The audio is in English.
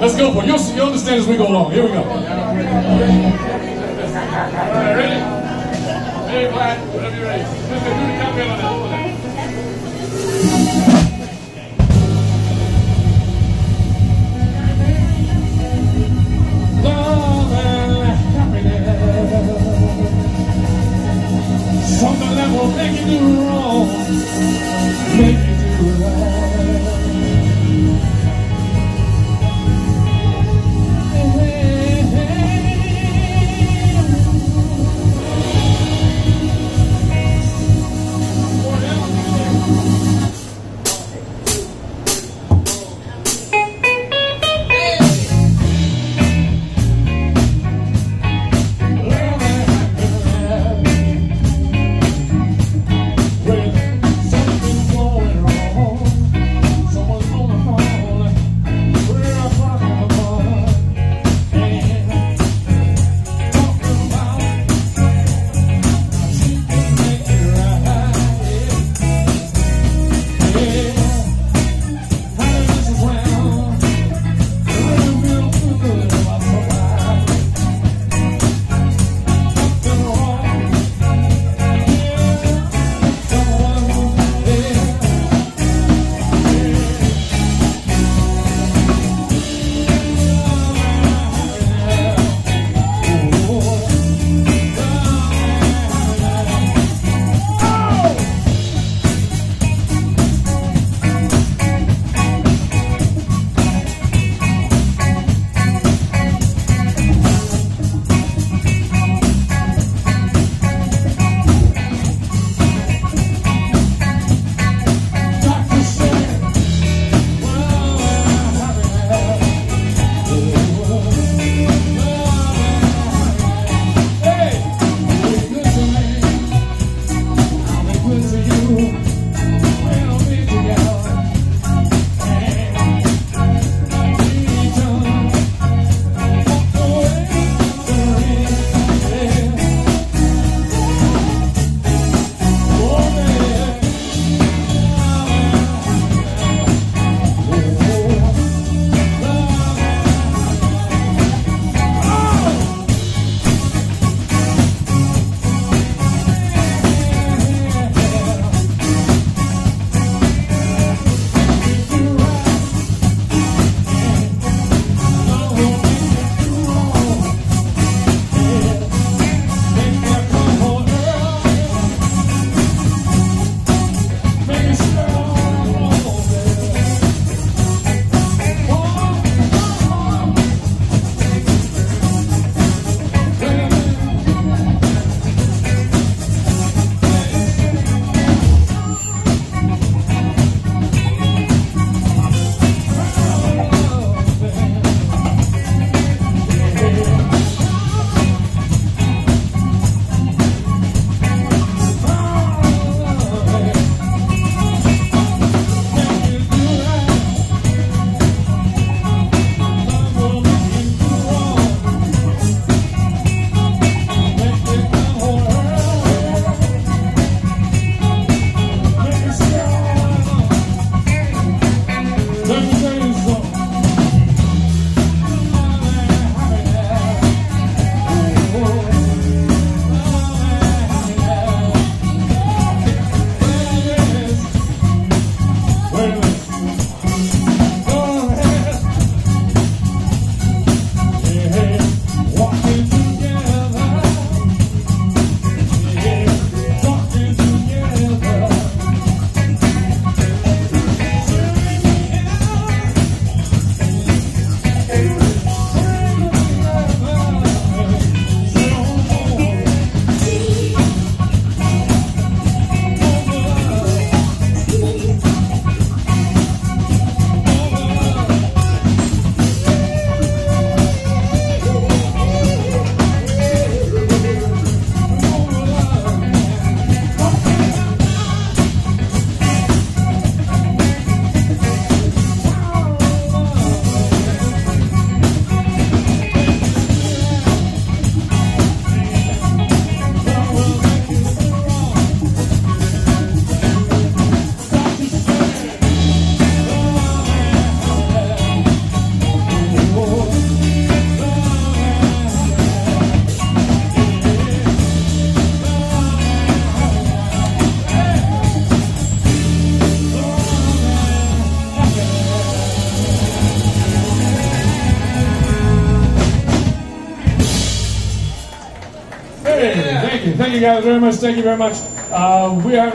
Let's go for it. You'll, you'll understand as we go along. Here we go. All right, ready? Hey, Black, whenever you're ready. Do the on that. You. Thank you guys very much. Thank you very much. Uh, we are.